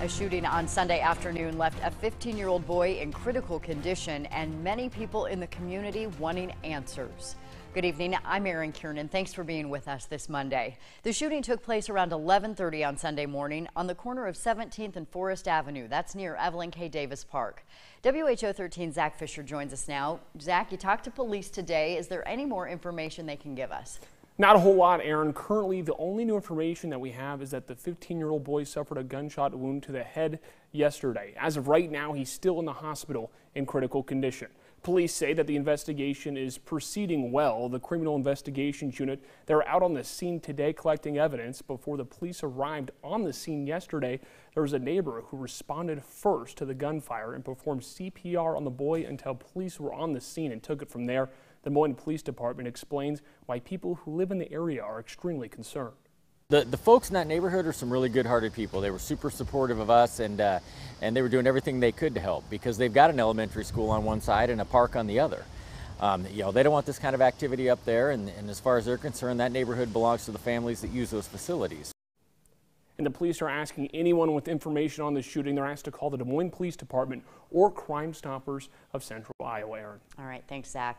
A shooting on Sunday afternoon left a 15 year old boy in critical condition and many people in the community wanting answers. Good evening. I'm Erin Kiernan. Thanks for being with us this Monday. The shooting took place around 11:30 on Sunday morning on the corner of 17th and Forest Avenue. That's near Evelyn K. Davis Park. WHO 13 Zach Fisher joins us now. Zach, you talked to police today. Is there any more information they can give us? Not a whole lot, Erin. Currently, the only new information that we have is that the 15 year old boy suffered a gunshot wound to the head yesterday. As of right now, he's still in the hospital in critical condition. Police say that the investigation is proceeding well. The Criminal Investigations Unit, they're out on the scene today collecting evidence. Before the police arrived on the scene yesterday, there was a neighbor who responded first to the gunfire and performed CPR on the boy until police were on the scene and took it from there. The Des Moines Police Department explains why people who live in the area are extremely concerned. The, the folks in that neighborhood are some really good-hearted people. They were super supportive of us, and uh, and they were doing everything they could to help because they've got an elementary school on one side and a park on the other. Um, you know, they don't want this kind of activity up there, and, and as far as they're concerned, that neighborhood belongs to the families that use those facilities. And the police are asking anyone with information on the shooting, they're asked to call the Des Moines Police Department or Crime Stoppers of Central Iowa. Erin. All right, thanks, Zach.